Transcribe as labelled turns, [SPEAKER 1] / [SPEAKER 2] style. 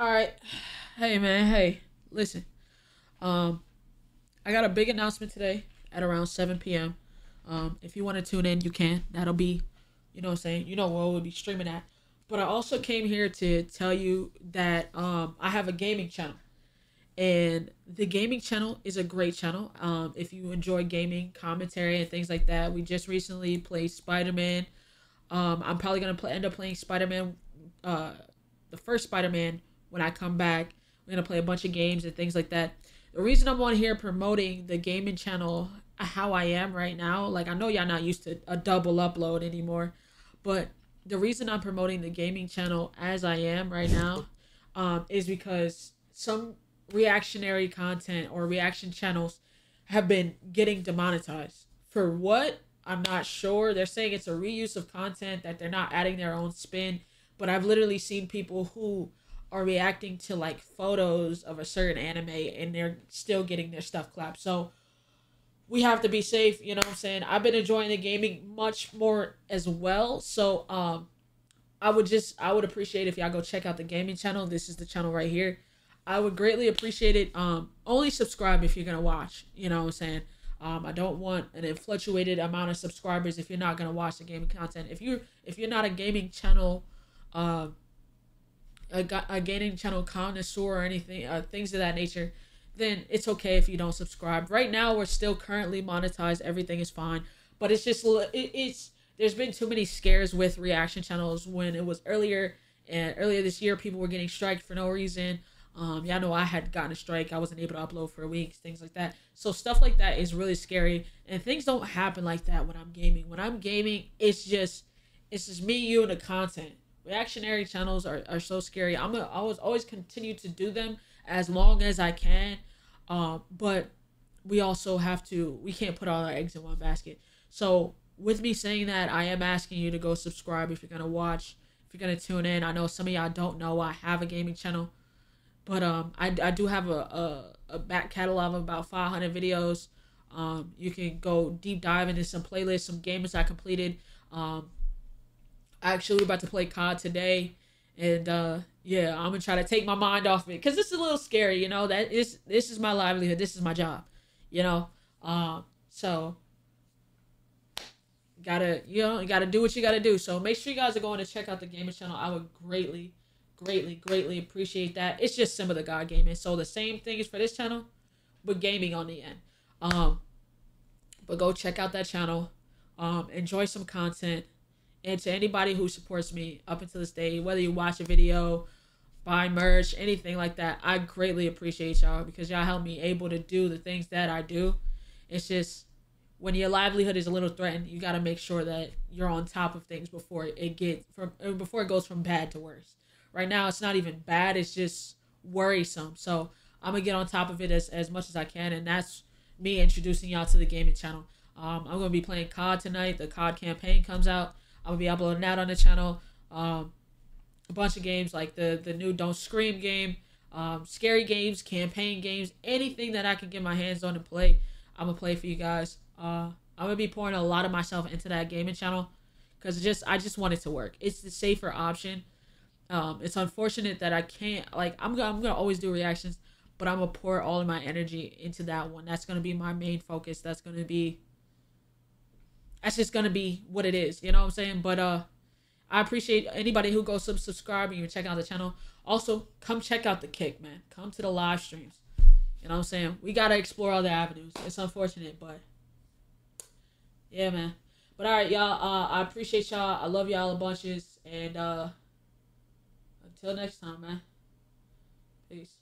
[SPEAKER 1] All right. Hey man, hey. Listen. Um I got a big announcement today at around 7 p.m. Um if you want to tune in, you can. That'll be you know what I'm saying? You know where we'll be streaming at. But I also came here to tell you that um I have a gaming channel. And the gaming channel is a great channel. Um if you enjoy gaming, commentary and things like that. We just recently played Spider-Man. Um I'm probably going to play, end up playing Spider-Man uh the first Spider-Man when I come back. We're gonna play a bunch of games and things like that. The reason I'm on here promoting the gaming channel how I am right now, like I know y'all not used to a double upload anymore, but the reason I'm promoting the gaming channel as I am right now, um, is because some reactionary content or reaction channels have been getting demonetized. For what? I'm not sure. They're saying it's a reuse of content that they're not adding their own spin, but I've literally seen people who are reacting to like photos of a certain anime and they're still getting their stuff clapped. So we have to be safe, you know what I'm saying? I've been enjoying the gaming much more as well. So um I would just I would appreciate if y'all go check out the gaming channel. This is the channel right here. I would greatly appreciate it. Um only subscribe if you're gonna watch, you know what I'm saying? Um, I don't want an infatuated amount of subscribers if you're not gonna watch the gaming content. If you if you're not a gaming channel, uh, a, a gaming channel connoisseur or anything, uh, things of that nature, then it's okay if you don't subscribe. Right now, we're still currently monetized. Everything is fine, but it's just it, it's there's been too many scares with reaction channels when it was earlier and earlier this year people were getting striked for no reason. Um, y'all know I had gotten a strike. I wasn't able to upload for weeks, things like that. So stuff like that is really scary, and things don't happen like that when I'm gaming. When I'm gaming, it's just it's just me, you, and the content reactionary channels are, are so scary. I'm gonna always always continue to do them as long as I can. Um, but we also have to we can't put all our eggs in one basket. So with me saying that, I am asking you to go subscribe if you're gonna watch, if you're gonna tune in. I know some of y'all don't know I have a gaming channel, but um, I, I do have a, a, a back catalog of about 500 videos. Um, you can go deep dive into some playlists, some games I completed. Um, Actually, we're about to play COD today, and uh, yeah, I'm gonna try to take my mind off it because this is a little scary. You know that is this is my livelihood. This is my job. You know, um, so gotta you know you gotta do what you gotta do. So make sure you guys are going to check out the gaming channel. I would greatly, greatly, greatly appreciate that. It's just SimbaThaGod gaming. So the same thing is for this channel, but gaming on the end. Um, but go check out that channel. Um, enjoy some content and to anybody who supports me up until this day, whether you watch a video, buy merch, anything like that, I greatly appreciate y'all because y'all help me able to do the things that I do. It's just when your livelihood is a little threatened, you got to make sure that you're on top of things before it gets from uh, before it goes from bad to worse. Right now, it's not even bad; it's just worrisome. So I'm gonna get on top of it as as much as I can, and that's me introducing y'all to the gaming channel. Um, I'm gonna be playing COD tonight. The COD campaign comes out. I'm gonna be uploading that on the channel. Um, a bunch of games like the the new Don't Scream game, um, scary games, campaign games, anything that I can get my hands on and play. I'm gonna play for you guys. Uh, I'm gonna be pouring a lot of myself into that gaming channel because just I just want it to work. It's the safer option. Um, it's unfortunate that I can't like I'm gonna I'm gonna always do reactions, but I'm gonna pour all of my energy into that one. That's gonna be my main focus. That's gonna be that's just gonna be what it is. You know what I'm saying? But uh, I appreciate anybody who goes sub subscribe and you check out the channel. Also, come check out the kick, man. Come to the live streams. You know what I'm saying? We gotta explore other avenues. It's unfortunate, but yeah, man. But all right, y'all. Uh, I appreciate y'all. I love y'all a bunches, and uh, until next time, man. Peace.